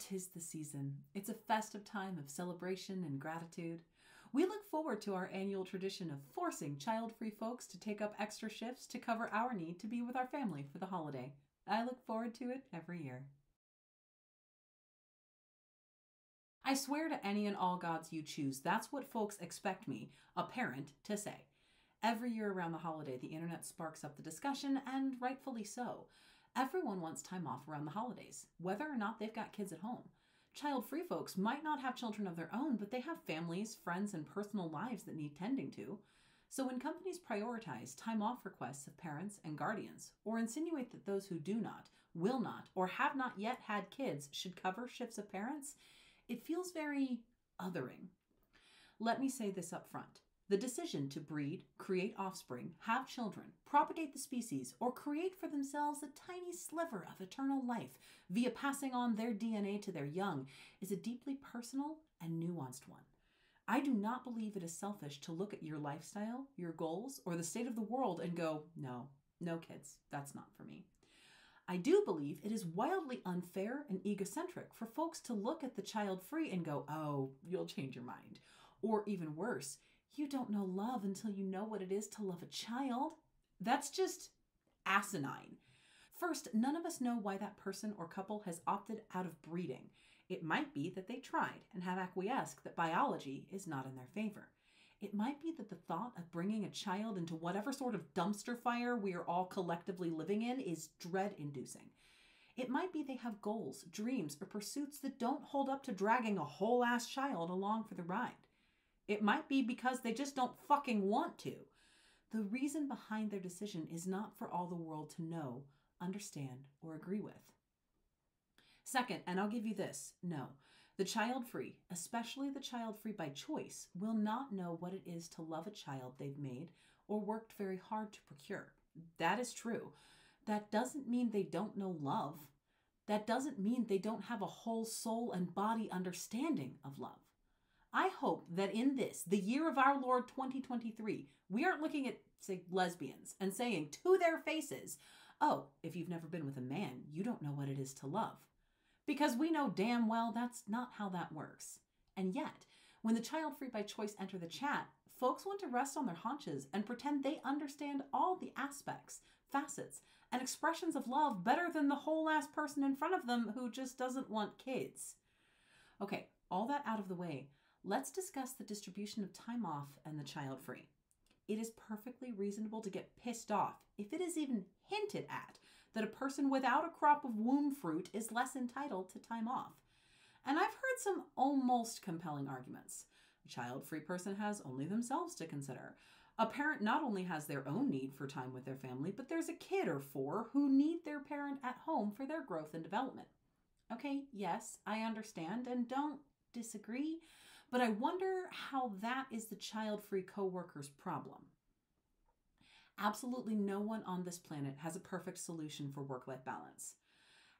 tis the season. It's a festive time of celebration and gratitude. We look forward to our annual tradition of forcing child free folks to take up extra shifts to cover our need to be with our family for the holiday. I look forward to it every year. I swear to any and all gods you choose, that's what folks expect me, a parent, to say. Every year around the holiday, the internet sparks up the discussion, and rightfully so. Everyone wants time off around the holidays, whether or not they've got kids at home. Child free folks might not have children of their own, but they have families, friends, and personal lives that need tending to. So when companies prioritize time off requests of parents and guardians, or insinuate that those who do not, will not, or have not yet had kids should cover shifts of parents, it feels very othering. Let me say this up front. The decision to breed, create offspring, have children, propagate the species, or create for themselves a tiny sliver of eternal life via passing on their DNA to their young is a deeply personal and nuanced one. I do not believe it is selfish to look at your lifestyle, your goals, or the state of the world and go, no, no kids, that's not for me. I do believe it is wildly unfair and egocentric for folks to look at the child free and go, oh, you'll change your mind. Or even worse, you don't know love until you know what it is to love a child. That's just asinine. First, none of us know why that person or couple has opted out of breeding. It might be that they tried and have acquiesced that biology is not in their favor. It might be that the thought of bringing a child into whatever sort of dumpster fire we are all collectively living in is dread inducing. It might be they have goals, dreams, or pursuits that don't hold up to dragging a whole ass child along for the ride. It might be because they just don't fucking want to. The reason behind their decision is not for all the world to know, understand, or agree with. Second, and I'll give you this no, the child free, especially the child free by choice, will not know what it is to love a child they've made or worked very hard to procure. That is true. That doesn't mean they don't know love. That doesn't mean they don't have a whole soul and body understanding of love. I hope that in this, the year of our Lord 2023, we aren't looking at, say, lesbians and saying to their faces, oh, if you've never been with a man, you don't know what it is to love. Because we know damn well that's not how that works. And yet, when the child free by choice enter the chat, folks want to rest on their haunches and pretend they understand all the aspects, facets, and expressions of love better than the whole ass person in front of them who just doesn't want kids. Okay, all that out of the way, let's discuss the distribution of time off and the child free. It is perfectly reasonable to get pissed off if it is even hinted at that a person without a crop of womb fruit is less entitled to time off. And I've heard some almost compelling arguments. A child free person has only themselves to consider. A parent not only has their own need for time with their family, but there's a kid or four who need their parent at home for their growth and development. Okay, yes, I understand and don't disagree, but I wonder how that is the child free coworker's problem. Absolutely no one on this planet has a perfect solution for work life balance.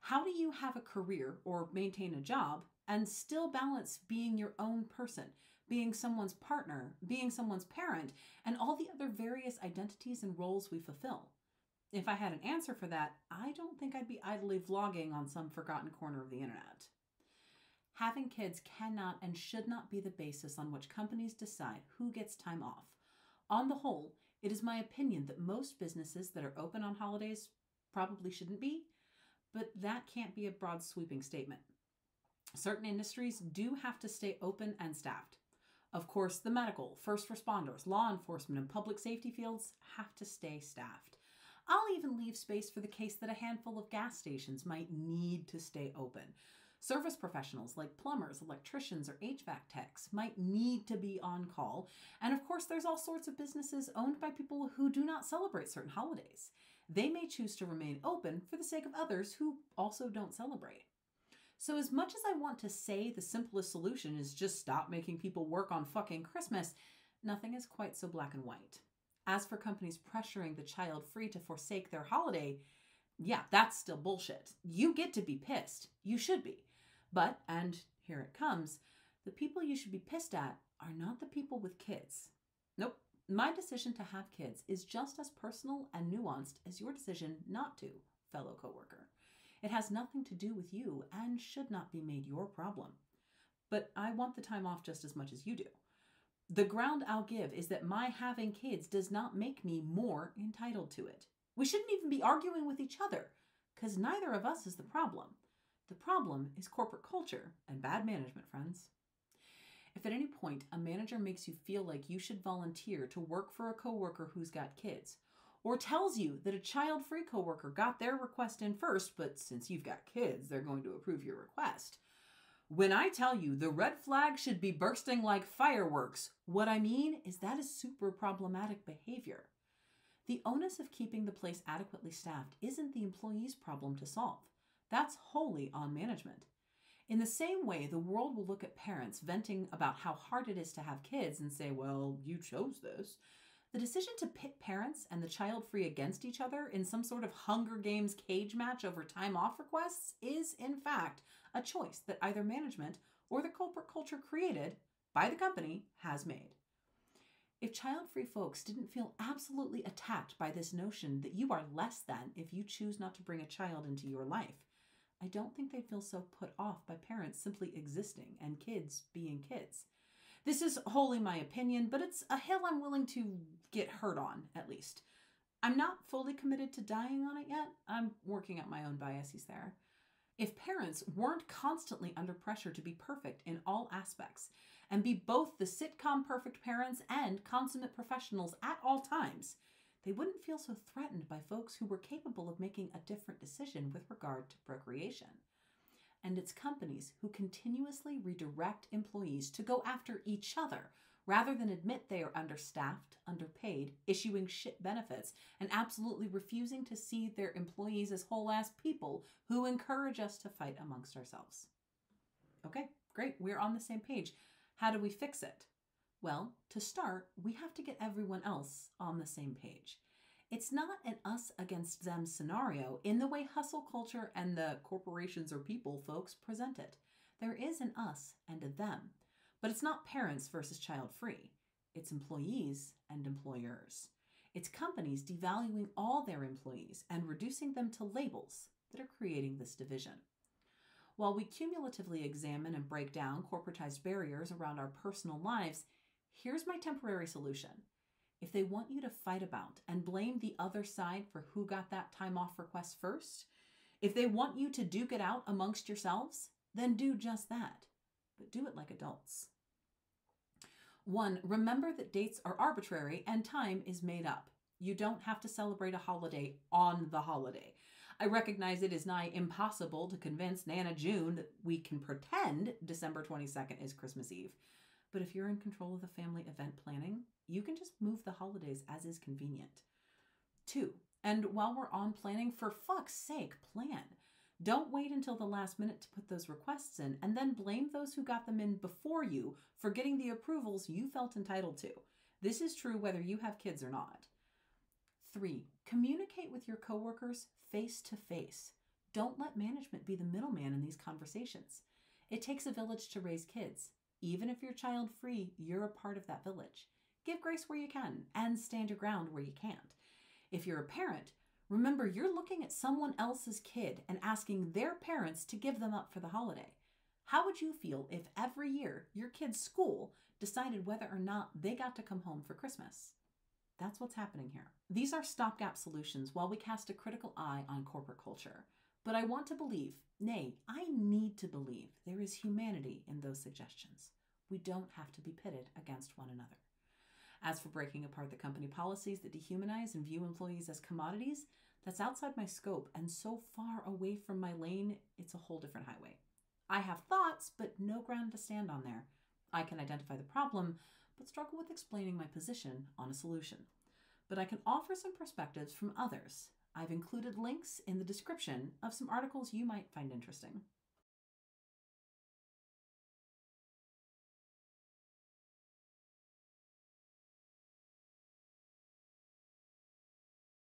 How do you have a career or maintain a job and still balance being your own person, being someone's partner, being someone's parent, and all the other various identities and roles we fulfill? If I had an answer for that, I don't think I'd be idly vlogging on some forgotten corner of the internet. Having kids cannot and should not be the basis on which companies decide who gets time off. On the whole, it is my opinion that most businesses that are open on holidays probably shouldn't be, but that can't be a broad sweeping statement. Certain industries do have to stay open and staffed. Of course, the medical, first responders, law enforcement, and public safety fields have to stay staffed. I'll even leave space for the case that a handful of gas stations might need to stay open. Service professionals like plumbers, electricians, or HVAC techs might need to be on call. And of course, there's all sorts of businesses owned by people who do not celebrate certain holidays. They may choose to remain open for the sake of others who also don't celebrate. So, as much as I want to say the simplest solution is just stop making people work on fucking Christmas, nothing is quite so black and white. As for companies pressuring the child free to forsake their holiday, yeah, that's still bullshit. You get to be pissed. You should be. But, and here it comes, the people you should be pissed at are not the people with kids. Nope. My decision to have kids is just as personal and nuanced as your decision not to, fellow coworker. It has nothing to do with you and should not be made your problem. But I want the time off just as much as you do. The ground I'll give is that my having kids does not make me more entitled to it. We shouldn't even be arguing with each other, because neither of us is the problem. The problem is corporate culture and bad management, friends. If at any point a manager makes you feel like you should volunteer to work for a coworker who's got kids, or tells you that a child free coworker got their request in first, but since you've got kids, they're going to approve your request. When I tell you the red flag should be bursting like fireworks, what I mean is that is super problematic behavior. The onus of keeping the place adequately staffed isn't the employee's problem to solve. That's wholly on management. In the same way, the world will look at parents venting about how hard it is to have kids and say, well, you chose this. The decision to pit parents and the child free against each other in some sort of Hunger Games cage match over time off requests is, in fact, a choice that either management or the corporate culture created by the company has made. If child free folks didn't feel absolutely attacked by this notion that you are less than if you choose not to bring a child into your life, I don't think they feel so put off by parents simply existing and kids being kids. This is wholly my opinion, but it's a hill I'm willing to get hurt on, at least. I'm not fully committed to dying on it yet. I'm working out my own biases there. If parents weren't constantly under pressure to be perfect in all aspects and be both the sitcom perfect parents and consummate professionals at all times, they wouldn't feel so threatened by folks who were capable of making a different decision with regard to procreation. And it's companies who continuously redirect employees to go after each other rather than admit they are understaffed, underpaid, issuing shit benefits, and absolutely refusing to see their employees as whole ass people who encourage us to fight amongst ourselves. Okay, great, we're on the same page. How do we fix it? Well, to start, we have to get everyone else on the same page. It's not an us against them scenario in the way hustle culture and the corporations or people folks present it. There is an us and a them, but it's not parents versus child free. It's employees and employers. It's companies devaluing all their employees and reducing them to labels that are creating this division. While we cumulatively examine and break down corporatized barriers around our personal lives, Here's my temporary solution. If they want you to fight about and blame the other side for who got that time off request first, if they want you to duke it out amongst yourselves, then do just that. But do it like adults. One, remember that dates are arbitrary and time is made up. You don't have to celebrate a holiday on the holiday. I recognize it is nigh impossible to convince Nana June that we can pretend December 22nd is Christmas Eve. But if you're in control of the family event planning, you can just move the holidays as is convenient. Two, and while we're on planning, for fuck's sake, plan. Don't wait until the last minute to put those requests in and then blame those who got them in before you for getting the approvals you felt entitled to. This is true whether you have kids or not. Three, communicate with your coworkers face to face. Don't let management be the middleman in these conversations. It takes a village to raise kids. Even if you're child free, you're a part of that village. Give grace where you can and stand your ground where you can't. If you're a parent, remember you're looking at someone else's kid and asking their parents to give them up for the holiday. How would you feel if every year your kid's school decided whether or not they got to come home for Christmas? That's what's happening here. These are stopgap solutions while we cast a critical eye on corporate culture. But I want to believe, nay, I need to believe, there is humanity in those suggestions. We don't have to be pitted against one another. As for breaking apart the company policies that dehumanize and view employees as commodities, that's outside my scope and so far away from my lane, it's a whole different highway. I have thoughts, but no ground to stand on there. I can identify the problem, but struggle with explaining my position on a solution. But I can offer some perspectives from others I've included links in the description of some articles you might find interesting.